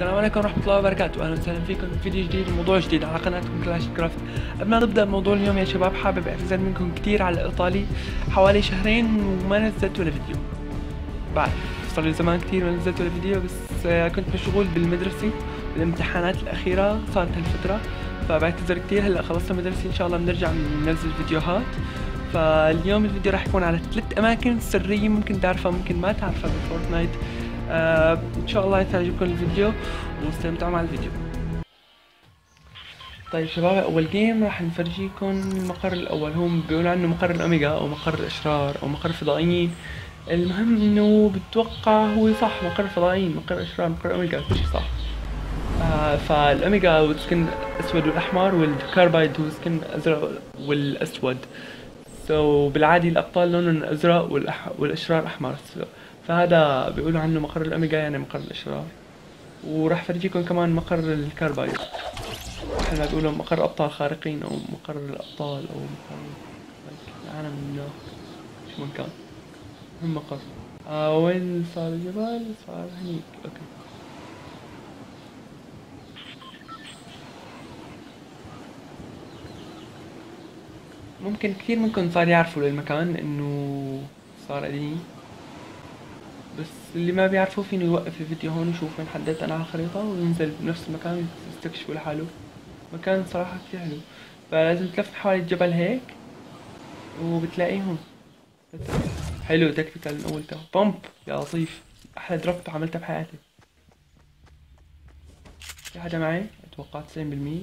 السلام عليكم ورحمة الله وبركاته، أهلا وسهلا فيكم في فيديو جديد وموضوع جديد على قناتكم كلاش كرافت، قبل ما نبدأ موضوع اليوم يا شباب حابب أعتذر منكم كثير على الإطالي، حوالي شهرين وما نزلت ولا فيديو. بعد صار لي زمان كثير ما نزلت ولا فيديو بس آه، كنت مشغول بالمدرسة بالامتحانات الأخيرة صارت هالفترة. فبعتذر كثير هلأ خلصنا مدرسة إن شاء الله بنرجع ننزل فيديوهات. فاليوم الفيديو راح يكون على ثلاث أماكن سرية ممكن تعرفها ممكن ما تعرفها ب Fortnite. ان شاء الله تعجبكم الفيديو واستمتعوا مع الفيديو طيب شباب أول game راح نفرجيكم المقر الأول. هو بيقولوا عنه مقر الاوميجا أو مقر الأشرار أو مقر الفضائيين. المهم إنه بتوقع هو صح مقر الفضائيين مقر الأشرار مقر الاوميجا كل شيء صح. آه فالاوميجا هو skin اسود والأحمر وال Carbide هو skin ازرق والأسود. so so, بالعادي الأبطال لونهم أزرق. والأشرار أحمر. So, فهذا بيقولوا عنه مقر الأوميجا يعني مقر الأشرار وراح فرجيكم كمان مقر ال Carbide مثل ما بيقولوا مقر أبطال خارقين أو مقر الأبطال أو مقر العالم من شو من كان هم مقر. آه وين صار الجبل صار هنيك. okay. ممكن كثير منكم صار يعرفوا للمكان إنه صار قديم بس اللي ما بيعرفوا فيني يوقف الفيديو هون ويشوف وين حددت أنا على الخريطة وينزل بنفس المكان يستكشفوا لحاله. مكان صراحة كتير حلو. فلازم تلف حوالي الجبل هيك وبتلاقيهم حلو tactical من أول to pump! يا لطيف. أحلى drop عملتها بحياتي في حدا معي؟ أتوقع تسعين بالمية.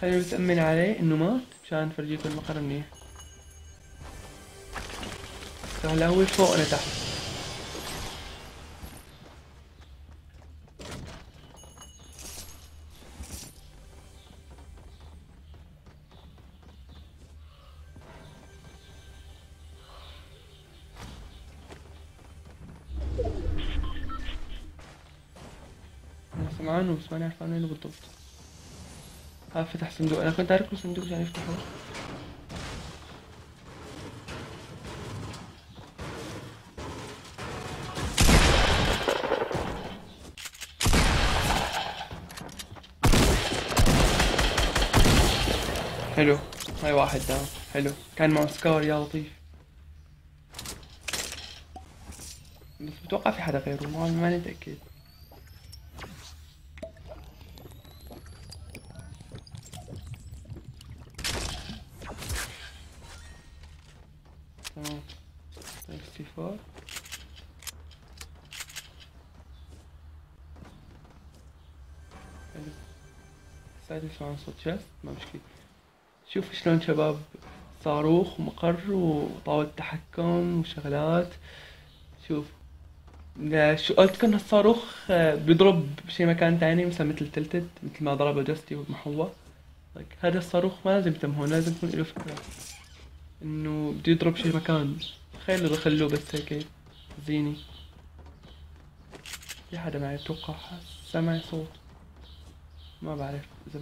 خليني بس امن عليه إنه مات مشان فرجيكم المقر منيح. هلا هو فوقنا تحت؟ بس ماني عارف وين بالضبط ها فتح صندوق. أنا كنت عارف صندوق عشان يفتحه حلو هاي واحد داون. حلو. كان معه سكار يا لطيف. بس بتوقع في حدا غيره. ما ماني متأكد تمام. سي فور حلو. سادس مع صوت شست ما مشكلة. شوف شلون شباب صاروخ ومقر وطاولة تحكم وشغلات. شوف شو قلت كان الصاروخ بيضرب بشي مكان تاني مثلا مثل تلتد مثل ما ضربه جاستي ومحوة. هذا الصاروخ ما لازم يتم هون لازم يكون له فكرة إنه بده يضرب شي مكان. تخيلوا خلوه بس هيك زيني. في حدا معي أتوقع سامع صوت. ما بعرف إذا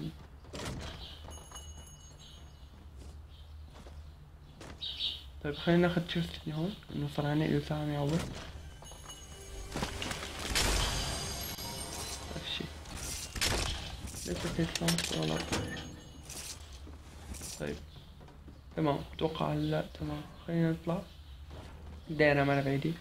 طيب خلينا ناخد شيفت هون. انه صار عنا له ساعة يعوض طيب شي لسه تطلع طيب. تمام. أتوقع هلا تمام. خلينا نطلع. دايرة ما بعيدة.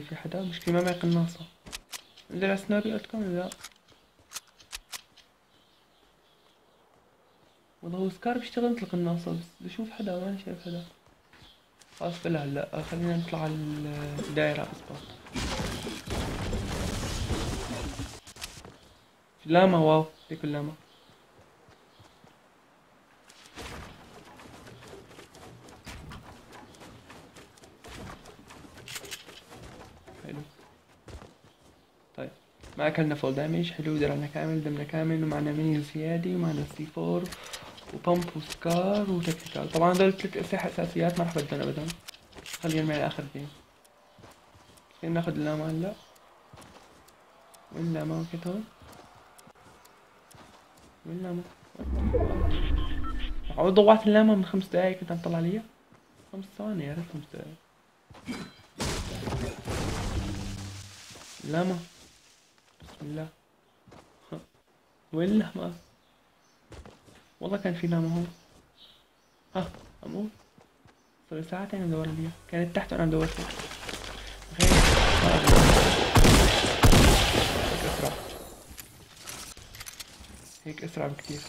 سنوبي في حدا مشكلة ما قناصة انزل على سنوبي قلتكم لا؟ والله هو سكار بيشتغل مثل القناصة بس بشوف حدا ماني شايف حدا. خلاص بلا هلا خلينا نطلع على الدايرة اسباط لاما واو ديك اللاما حلو طيب ما أكلنا full damage حلو درعنا كامل دمنا كامل ومعنا ميني زيادة ومعنا C4 و pump و SCAR و tactical. طبعا هذول ثلاث أسلحة أساسيات ما راح بدنا ابدا. خلينا معي آخر game خلينا ناخذ اللاما هلا. ولا ما كنت هون؟ ولا ما عود ضوعت اللامة من خمس دقايق كنت عم تطلع عليها خمس ثواني يا ريت خمس دقايق. لاما الله وين اللحمة والله كان في لاما هون ها أمور صار ساعتين عم دور عليها كانت تحت وأنا عم دور فوق. غير هيك أسرع. هيك أسرع بكتير.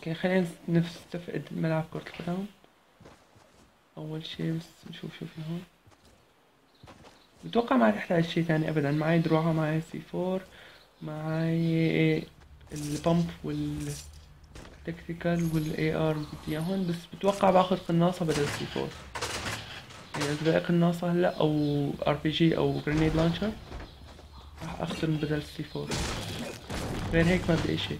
okay خلينا نستفقد ملعب كرة القدم. أول شي بس نشوف شو في هون بتوقع ما رح احتاج شي تاني ابدا. معي دروعة معي C4 معي ال pump وال tactical وال AR بدي إياهم. بس بتوقع باخذ قناصة بدل C4 يعني إذا بلاقي قناصة هلأ أو RPG أو grenade launcher راح اخذهم بدل C4 غير هيك ما بدي شي.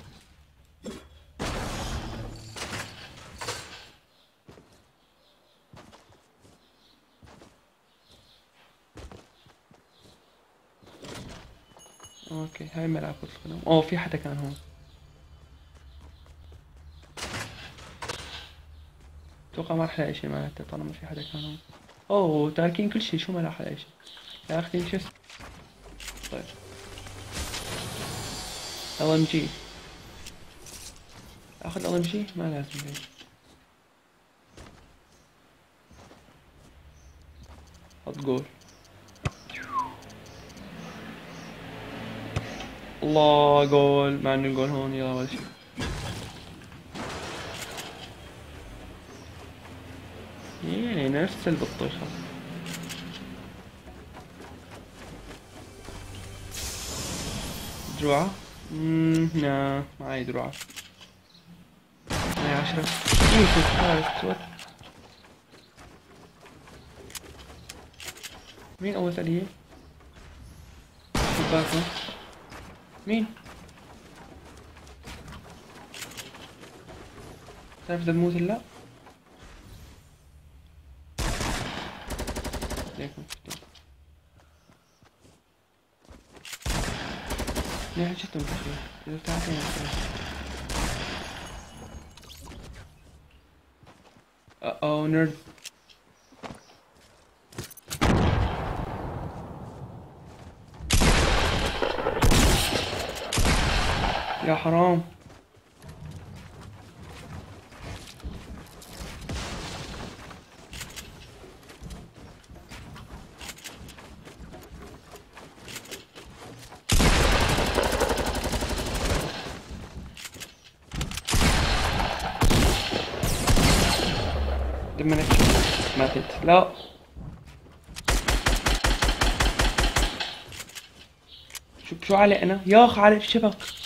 أوكي هاي ملعب كرة القدم أوه في حدا كان هون. أتوقع ما رح الاقي شي معناته طالما في حدا كان هون. أوه تاركين كل شي. شو ما رح ألاقي شي؟ يا أختي شو طيب. ال ام جي أخذ ال ام جي ما لازم ليش حط جول الله جول مع انه الجول هون يلا ولا شيء يعني نفس البطيخة. دروعة لا معي دروعة معي عشرة. يوسف حارس وات مين أول ثانية؟ شباكه مين؟ تعرف إذا بموت هلا؟ ليك مفتوح ليه جدا مفتوح إذا تعرفين يا حرام. دمنك ماتت لا. شو شو علقنا يا اخ علق الشبك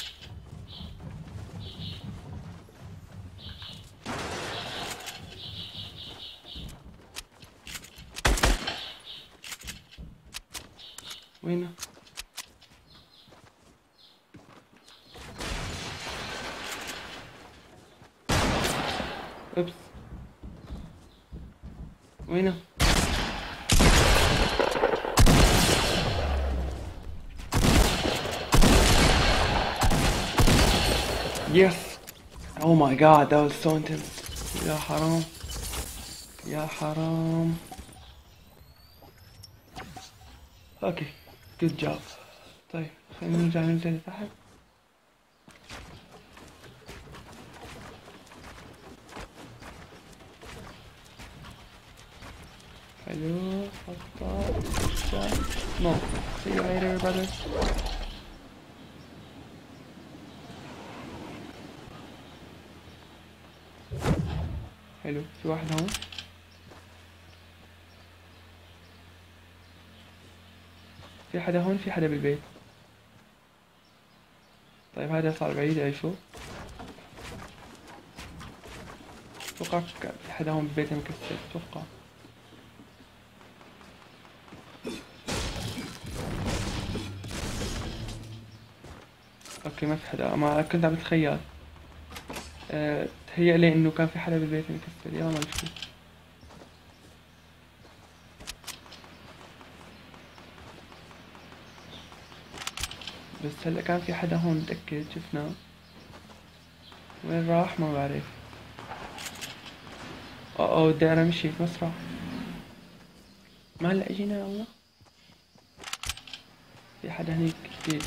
Yes. Oh my god, that was so intense. يا حرام. يا حرام. اوكي. Good job. طيب خلينا نرجع ننزل لتحت. حلو خطة No. See you later brother. حلو في واحد هون في حدا هون في حدا بالبيت. طيب هذا صار بعيد عيشو أتوقع في حدا هون بالبيت مكسر أتوقع أوكي ما في حدا. ما كنت عم بتخيل. أه لي إنه كان في حدا بالبيت مكسر يلا ما نشوف. بس هلأ كان في حدا هون متأكد شفناه وين راح؟ ما بعرف. آه آه الدائرة مشيت مسرح. ما هلأ إجينا؟ يا الله في حدا هنيك جديد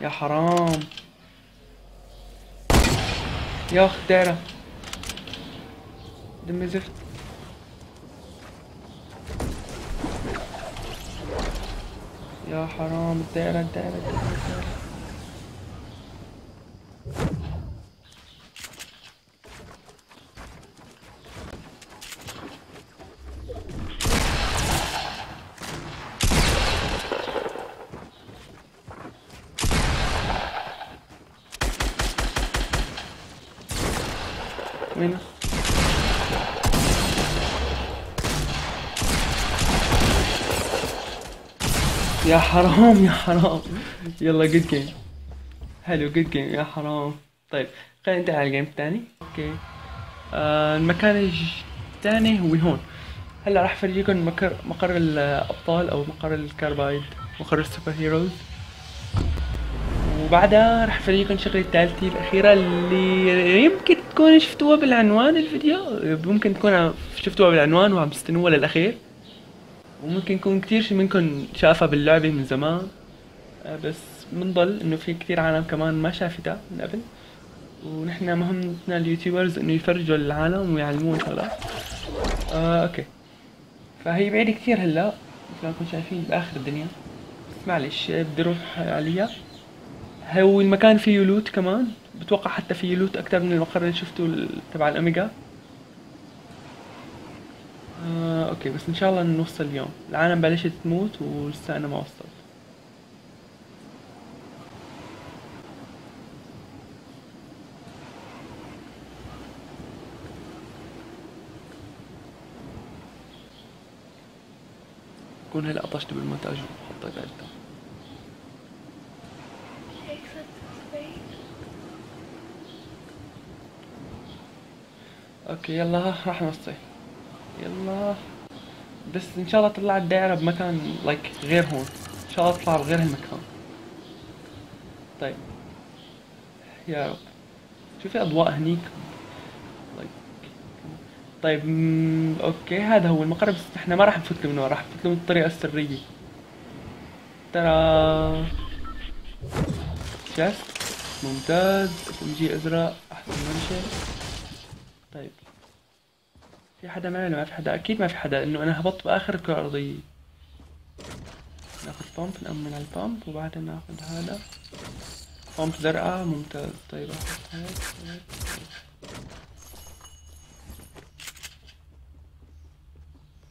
يا حرام. يا اخ دائرة دمي زفت يا حرام الدائرة الدائرة الدائرة, الدائرة. يا حرام يا حرام يلا good game حلو good game يا حرام طيب خلينا ننتقل على ال game الثاني okay المكان الثاني هو هون. هلا راح أفرجيكم مقر مقر الأبطال أو مقر ال Carbide مقر ال super heroes. وبعدها راح أفرجيكم شغلة الثالثة الأخيرة اللي يمكن تكونوا شفتوها بالعنوان الفيديو؟ ممكن تكونوا شفتوها بالعنوان وعم تستنوها للأخير. وممكن يكون كتير منكم شافها باللعبة من زمان. آه، بس بنضل إنه في كتير عالم كمان ما شافتها من قبل. ونحن مهمتنا ال YouTubers إنه يفرجوا للعالم ويعلمون شغلات آه okay. فهي بعيدة كتير هلأ. مثل ما شايفين بآخر الدنيا. بس معلش بدي أروح عليها. هو المكان فيه loot كمان بتوقع حتى فيه loot أكتر من المقر اللي شفته تبع الاوميجا آه okay بس إن شاء الله نوصل اليوم. العالم بلشت تموت ولسه أنا ما وصلت. كون هلا قطشت بالمونتاج وحطيت عدة okay يلا راح نوصل يلا. بس إن شاء الله طلع الدائرة بمكان like غير هون. إن شاء الله تطلع بغير هالمكان. طيب. يا رب. شو في أضواء هنيك. طيب okay هذا هو المقر بس إحنا ما راح نفوت له من ورا راح نفوت له من الطريقة السرية. ترى. شفت ممتاز. SMG ازرق احسن منشأ طيب. في حدا معنا ما في حدا. أكيد ما في حدا لأنه أنا هبطت بآخر الكرة الارضية ناخذ pump نأمن على ال pump وبعدين ناخذ هذا. pump زرقاء ممتاز. طيب هيك هيك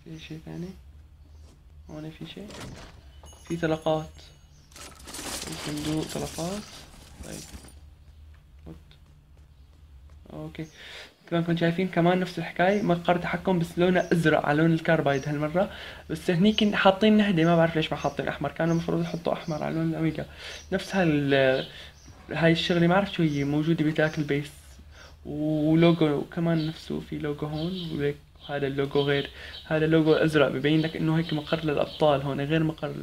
في شيء ثاني؟ هون في شيء؟ في طلقات. صندوق طلقات. طيب. okay. كما كنتم شايفين كمان نفس الحكاية مقر تحكم بس لونه أزرق على لون ال Carbide هالمرة. بس هنيك حاطين نهدة ما بعرف ليش ما حاطين أحمر كانوا المفروض يحطوا أحمر على لون الاميجا نفس هال هاي الشغلة ما بعرف شو هي موجودة بتاك ال base. ولوجو كمان نفسه في لوجو هون وهيك هذا اللوجو غير. هذا اللوجو أزرق ببين لك إنه هيك مقر للأبطال هون غير مقر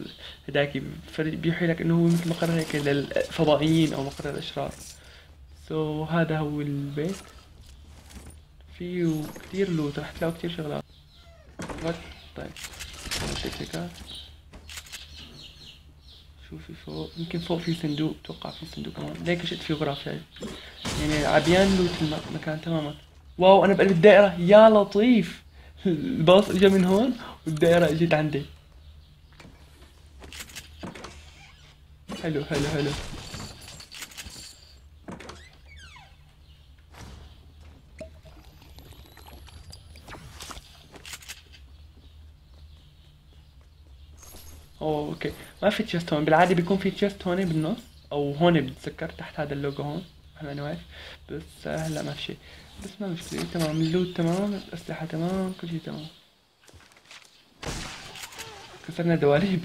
هداك. بيوحي لك إنه هو مثل مقر هيك للفضائيين أو مقر الاشرار so so, هذا هو البيت فيه كتير loot راح تلاقوا كتير شغلات. what طيب. تكتيكات شوفي فوق؟ يمكن فوق في صندوق. أتوقع في صندوق. كمان. ليك شفت في غرف يعني يعني عبيان لوت المكان تماما. واو أنا بقلب الدائرة. يا لطيف. الباص اجى من هون والدائرة إجت عندي. حلو حلو حلو. أوه okay. ما في chest هون بالعاده بيكون في chest هون بالنص أو هون بتذكر تحت هذا اللوجو هون. أنا واقف بس هلا ما في شيء. بس ما مشكلة تمام. ال loot تمام الأسلحة تمام كل شيء تمام. كسرنا دواليب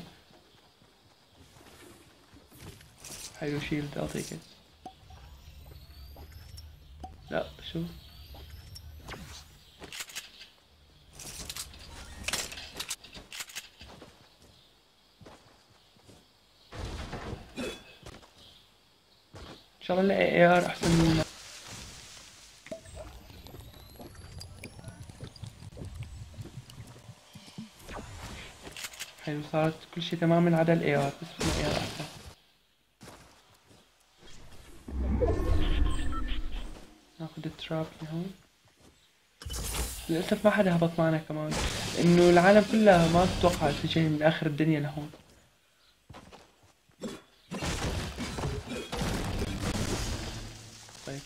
حلو shield أعطيك لا شو؟ شاء الله نلاقي AR أحسن من حلو صارت كل شي تمام من عدا ال AR بس بدنا AR أحسن. ناخذ ال trap هون. للأسف ما حدا هبط معنا كمان إنه العالم كلها ما تتوقع تجي من آخر الدنيا لهون طيب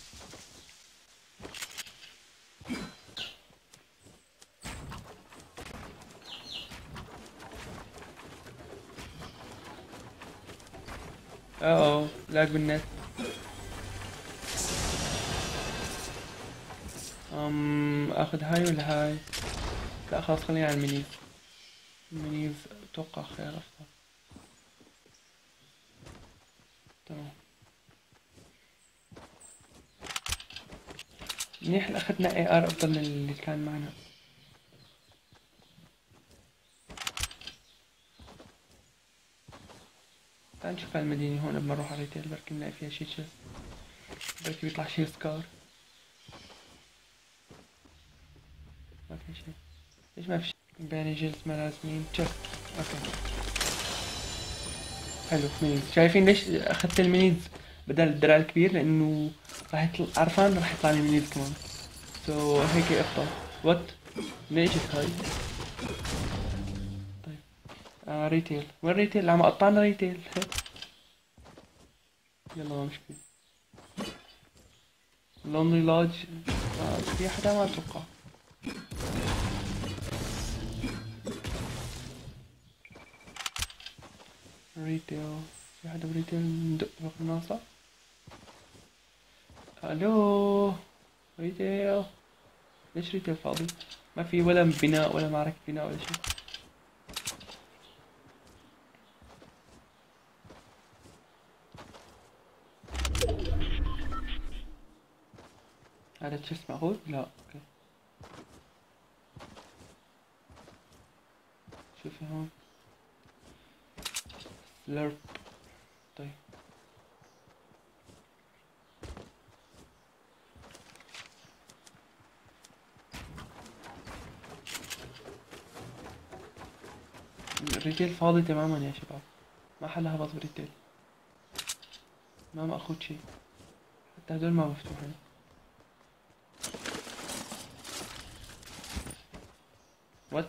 اوه lag بالنت. أم آخذ هاي ولا هاي؟ لا خلاص خليني على ال minis ال minis أتوقع خيار أفضل. تمام. منيح أخذنا AR أفضل من اللي كان معنا. هالمدينة هون قبل ما نروح على Retail بركي نلاقي فيها شي شي بركي بيطلع شي SCAR. ما في شي. ليش ما في شي باني جلد ما لازمين chest okay. حلو minis شايفين ليش أخذت ال minis بدل الدرع الكبير لأنه راح يطلع عرفان؟ راح يطلع لي minis كمان. so, هيك افضل what اجت هاي طيب. آه Retail. وين Retail؟ عم قطعنا Retail. يلا ما مشكلة. Lonely Lodge آه في حدا ما أتوقع. Retail في حدا ب Retail ندق بقناصة ألو؟ Retail؟ ليش Retail فاضي؟ ما في ولا بناء ولا معركة بناء ولا شيء. هذا chest معقول؟ لا okay. شوفي هون. slurp طيب. ال Retail فاضي تماما يا شباب. ما حدا هبط ب Retail ما ماخذ شي حتى هدول ما مفتوحين. what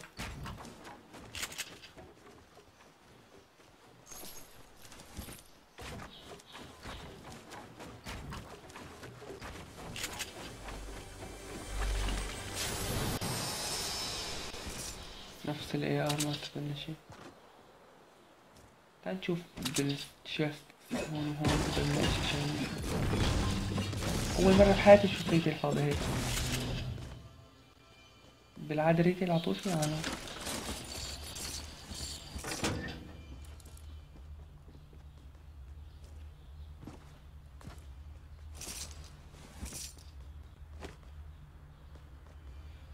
نفس ال AR ما تبنى شي تعال نشوف بال chest. هون وهون بدنا شي شي أول مرة بحياتي أشوف Retail فاضي هيك. بالعادة ريتيل عطوش معنا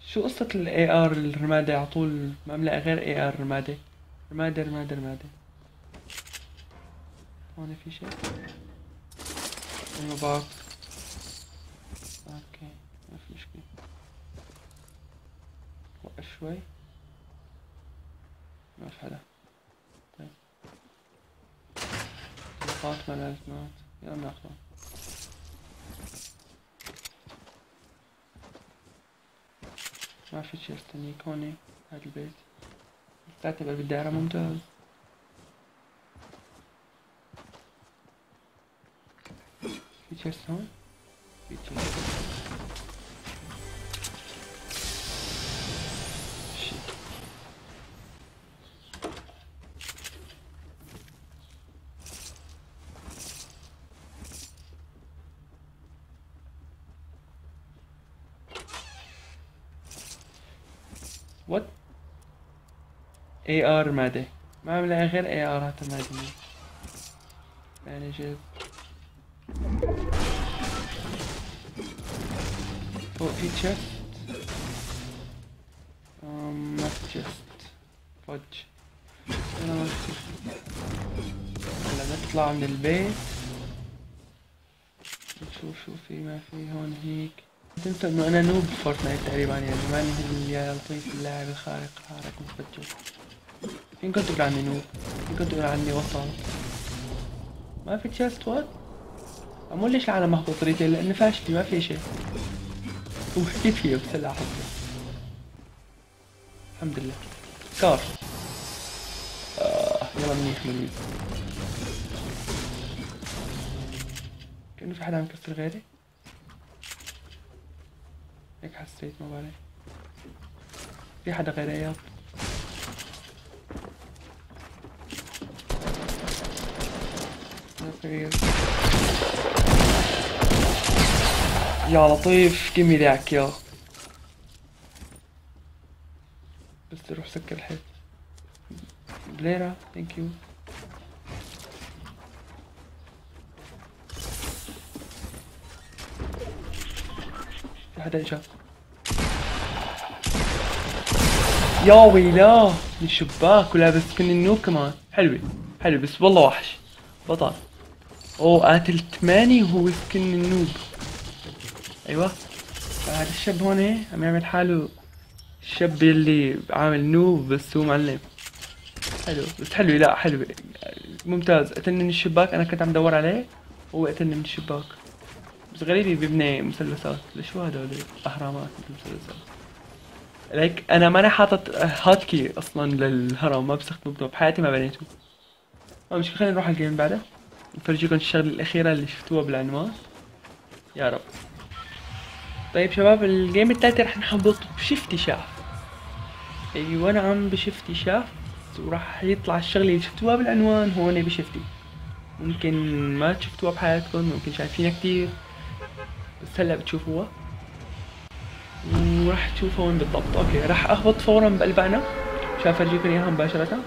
شو قصة الاي ار الرمادة على طول؟ ما ملاقي غير اي ار رمادة رمادة رمادة رمادة هون في شيء. أيوه باكس أوكي ما في مشكلة وقف شوي. ما في حدا. طيب. نقاط ما لازمات يلا ناخذها ما في شي استنيك هوني هاد البيت. تعتبر بالدائرة ممتاز. في chest هون؟ في chest AR مادة. ما بلاقي غير AR هات مادة يعني جيب فوق في تشست ما في تشست فج أنا ما هلا نطلع من البيت. نشوف شو في ما في هون هيك. تنسى إنه أنا نوب فورتنايت تقريبا يعني ماني يا لطيف اللاعب الخارق حارق متفجر فينكم تقول عني نوب فينكم تقول عني وسط ما في تشست وات مو ليش العالم محبوط ريتيل لأنه فاشلي ما في شيء. وحكيت فيه بس هلا حطه الحمد لله. كار. آه يلا منيح منيح. كأنه في حدا عم يكسر غيري؟ هيك حسيت ما بعرف في حدا غير اياب يا لطيف gimme ذاك يا بس روح سكر الحيط. بليرة ثانك يو حدا اجا يا ويلاه من الشباك ولابس سكن النوب كمان. حلوة حلوة بس والله وحش. بطل. اوه قاتل ثمانية وهو سكن النوب. أيوه. هذا الشاب هون إيه؟ عم يعمل حاله الشاب اللي عامل نوب بس هو معلم. حلو. بس حلو لا حلو. ممتاز. قتلني من الشباك. أنا كنت عم دور عليه وهو قتلني من الشباك. بس غريب بيبني مثلثات ليش هو هدول اهرامات مثلثات ليك أنا ماني حاطط hot key أصلا للهرم. ما بستخدمه بحياتي ما بنيته ما مش خلينا نروح على ال game بعده نفرجيكم الشغلة الأخيرة اللي شفتوها بالعنوان يا رب. طيب شباب ال game التالتة رح نحبط ب Shifty Shafts. أيوه نعم ب Shifty Shafts. وراح يطلع الشغلة اللي شفتوها بالعنوان هون ب Shifty. ممكن ما شفتوها بحياتكم ممكن شايفينها كتير. بس هلأ بتشوفوها. وراح تشوفوا وين بالضبط. okay راح أهبط فورا بقلبنا عشان افرجيكم إياها مباشرة.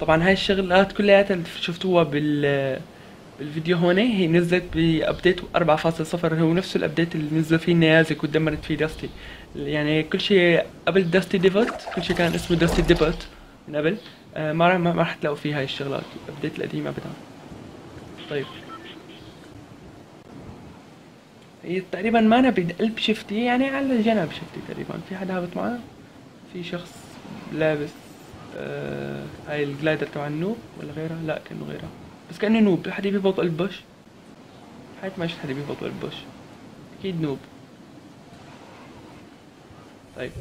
طبعا هاي الشغلات كلياتها اللي شفتوها بال بالفيديو هون هي نزلت ب update 4.0 هو نفسه ال update اللي نزل فيه نيازك ودمرت فيه Dusty يعني كل شيء قبل Dusty Divot كل شيء كان اسمه Dusty Depot من قبل. آه ما راح ما راح تلاقوا فيه هاي الشغلات ال update القديم ابدا. طيب. هي تقريبا ما أنا بقلب Shifty يعني على جنب Shifty تقريبا. في حدا هابط معنا في شخص لابس آه هاي ال glider تبع ال noob ولا غيرها؟ لا كأنه غيرها. بس كأنه noob. حدا بيبقى قلب bush حياتي ما شفت حدا بيبقى قلب bush أكيد noob. طيب.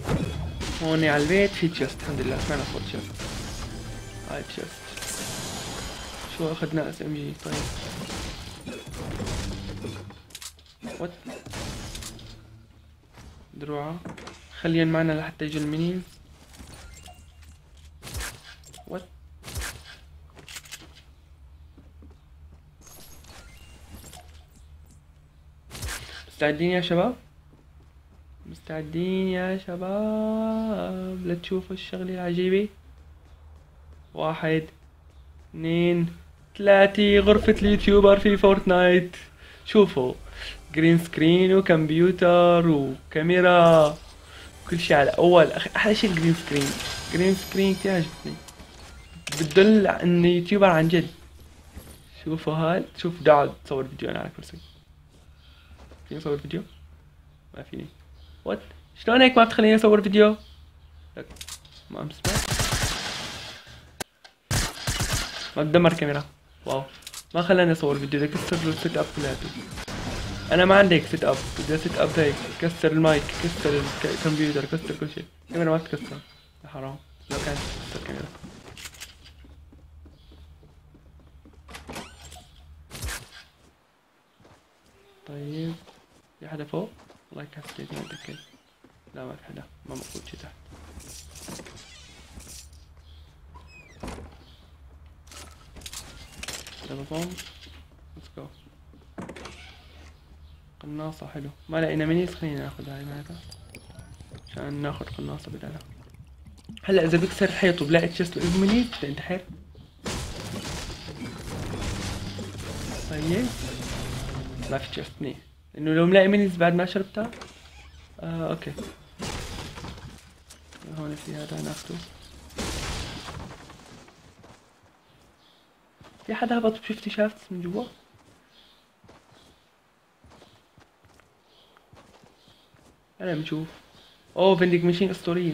هون على البيت في chest الحمد لله. سمعنا صوت chest هاي chest شو أخذنا SMG طيب. what دروعة خليهم معنا لحتى يجوا ال minis what مستعدين يا شباب؟ مستعدين يا شباب. لتشوفوا الشغلة العجيبة واحد اثنين ثلاثة. غرفة اليوتيوبر في Fortnite. شوفوا green screen وكمبيوتر وكاميرا كل شيء على أول. أحلى شيء ال green screen green screen كتير عجبتني بتدل انه يوتيوبر عن جد. شوفوا هاد شوف دعد تصور فيديو أنا على كرسي فيني اصور فيديو؟ ما فيني what شلون هيك ما بتخليني أصور فيديو؟ لك ما عم ما تدمر كاميرا. wow. ما خلاني أصور فيديو بدي كسر ال setup كلياته أنا ما عندي هيك setup بدي setup هيك. كسر المايك كسر الكمبيوتر كسر كل شيء. الكاميرا ما بتكسر. يا حرام. لو كانت تكسر الكاميرا طيب. في حدا فوق؟ والله حسيت ما متأكد لا ما في حدا. ما مفروض شي تحت. يلا boom let's go قناصة حلو. ما لقينا minis خلينا ناخذ هاي معناتها عشان ناخذ قناصة بدالها هلأ إذا بكسر حيط وبلاقي chest minis بتنتحر طيب. ما في chest منيح انه لو ملاقي minis بعد ما شربتها آه okay. هون في هذا ناخده في حدا هبط ب Shifty Shafts من جوا؟ هلا بنشوف. أوه vending machine أسطورية.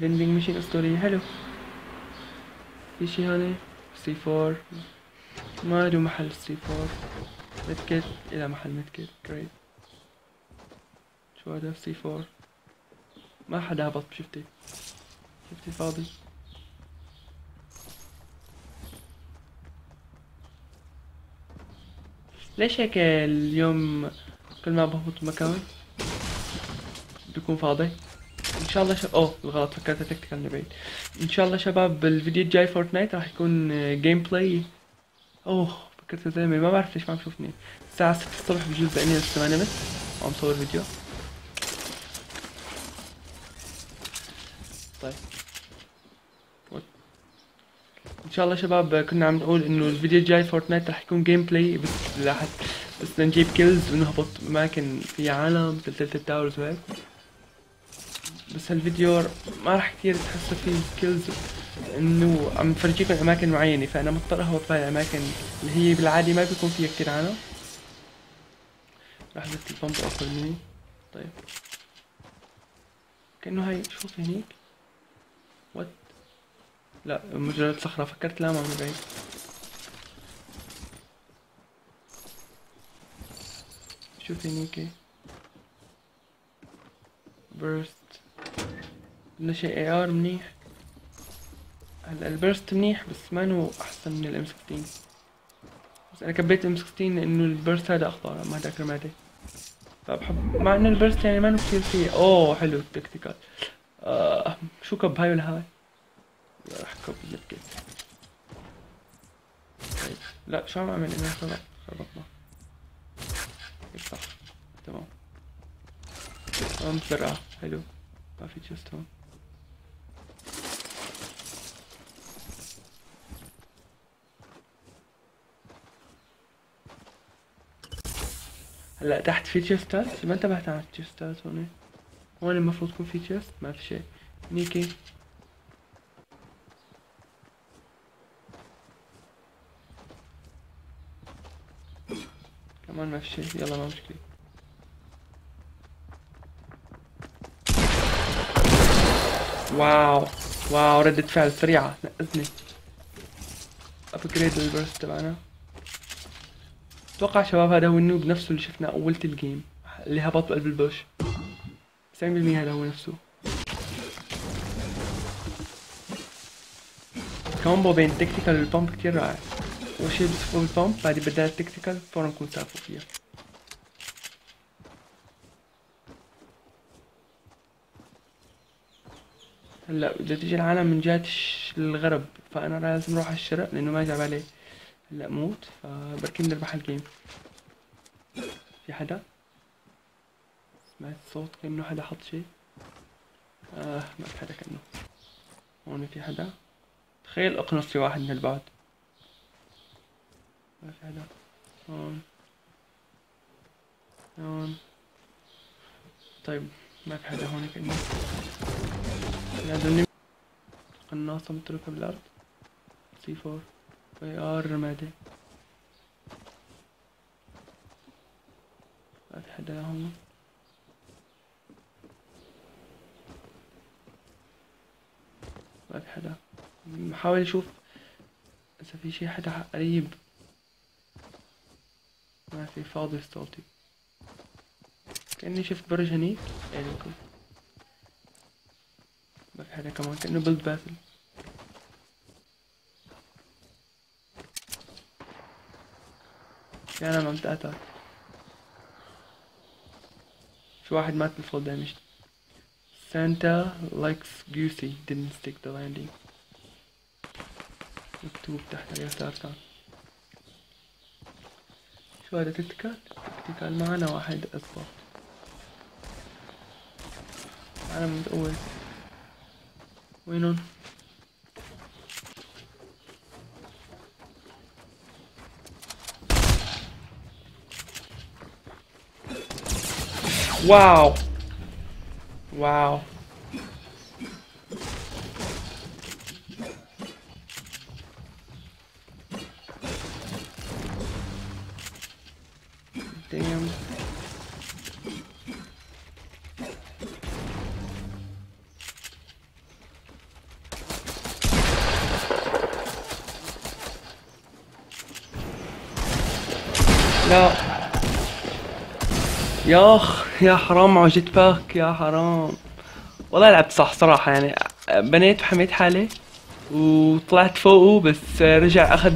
vending machine أسطورية. حلو في شي هون؟ C4 ما له محل C4 متكت إلى محل متكت great شو هذا؟ C4 ما حدا هبط ب Shifty Shifty فاضي؟ ليش هيك اليوم كل ما بهبط مكان بيكون فاضي؟ إن شاء الله شب... أوه الغلط فكرت tactical بعيد. إن شاء الله شباب الفيديو الجاي Fortnite راح يكون gameplay أوه. فكرت زلمه ما بعرف ليش ما عم تشوفني الساعة 6 الصبح بجوز لاني لسه 8 مت وعم صور فيديو. طيب. إن شاء الله شباب كنا عم نقول إنه الفيديو الجاي Fortnite رح يكون gameplay بس راح بس نجيب kills ونهبط أماكن فيها عالم Tilted Towers وهيك. بس هالفيديو ما راح كثير تحسوا فيه skills إنه عم فرجيكم أماكن معينة فأنا مضطر اهبط بهاي الأماكن اللي هي بالعادي ما بيكون فيها كثير عالم راح زدت ال pump أكثر مني طيب. كأنه هاي شوف هنيك؟ what لا مجرد صخرة. فكرت لامع من بعيد. شوف هنيك؟ burst بدنا شي AR منيح. هلا ال burst منيح بس ما نو أحسن من ال M16 بس أنا كبيت M16 لأنه ال burst هذا اخضر ما هذاك رمادي فبحب مع إنه ال burst يعني ما نو كثير فيه. أوه حلو ال tactical آه شو كب هاي ولا هاي؟ راح كب طيب. لا شو عم أعمل؟ أنا خربط خربطنا صح تمام. تمام بسرعة حلو. ما في chest هون. هلا تحت في chest ات ما انتبهت على ال chest ات هون هون المفروض يكون في chest ما في شيء. نيكي. كمان ما في شيء. يلا ما مشكلة. wow. wow ردة فعل سريعة. نقزني. upgrade لل burst تبعنا. أتوقع شباب هذا هو ال noob نفسه اللي شفنا اولة ال game اللي هبط بقلب ال bush 90% هذا هو نفسه. combo بين ال tactical وال pump كتير رائع. اول شي بصفوا بال pump بعدين بدال ال tactical فورا نكون سافوا فيها. هلأ بدها تيجي العالم من جهة الغرب فأنا لازم أروح على الشرق لأنه ما جاب عليه. هلا موت. فبركي بنربح الجيم. في حدا؟ سمعت صوت كأنه حدا حط شي آه ما في حدا كأنه. هون في حدا؟ تخيل أقنص في واحد من البعد ما في حدا. هون. هون. طيب ما في حدا هون كأنه. لازم قناصة متركة بالأرض. C4. AR رمادي ما في حدا. بحاول أشوف إذا في شي حدا قريب. ما في فاضي صوتي. كأني شفت برج هنيك يعني ما في حدا كمان كأنه بلد باتل أنا عم تقاتل في واحد مات بالفول دامج Santa likes Goosey. Didn't stick the landing. مكتوب تحت اليسار كان شو هذا؟ tactical؟ tactical معنا واحد اضبط معنا متقول وينهم؟ wow wow Damn. لا ياخ يا حرام على جيت باك يا حرام. والله لعبت صح صراحة يعني. بنيت وحميت حالي وطلعت فوقه بس رجع أخذ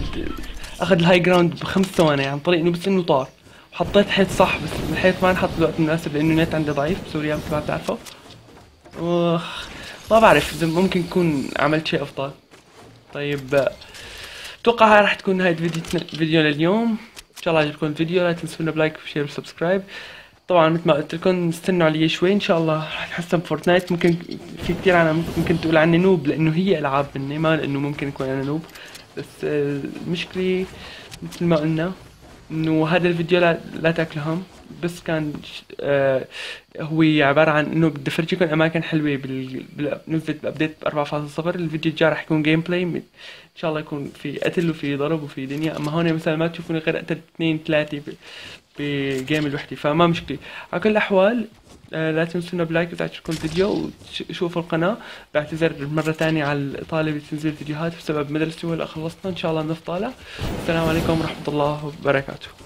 أخذ ال high ground بخمس ثواني عن طريق انه بس إنه طار. وحطيت حيط صح بس الحيط ما انحط بالوقت المناسب لإنه النت عندي ضعيف بسوريا مثل ما بتعرفوا أخ ما بعرف إذا ممكن يكون عملت شيء أفضل. طيب أتوقع هاي راح تكون نهاية فيديو لليوم إن شاء الله عجبكم الفيديو لا تنسونا ب like و share و subscribe. طبعا مثل ما قلت لكم استنوا علي شوي إن شاء الله رح نحسن Fortnite ممكن في كثير عنا ممكن تقول عني noob لأنه هي ألعاب مني ما لأنه ممكن يكون أنا noob. بس آه، المشكلة مثل ما قلنا إنه هذا الفيديو لا, لا تاكلوا هم بس كان آه هو عبارة عن إنه بدي افرجيكم أماكن حلوة بال... نزلت ب update 4.0 الفيديو الجاي راح يكون gameplay إن شاء الله يكون في قتل وفي ضرب وفي دنيا. أما هون مثلا ما تشوفوني غير قتل اثنين ثلاثة. ب game الوحدة فما مشكلة. على كل الأحوال آه لا تنسونا ب like اذا عجبكم الفيديو وشوفوا القناة. بعتذر مرة ثانية على الإطالة بتنزيل فيديوهات بسبب مدرستي ولا خلصنا. إن شاء الله طالع السلام عليكم ورحمة الله وبركاته.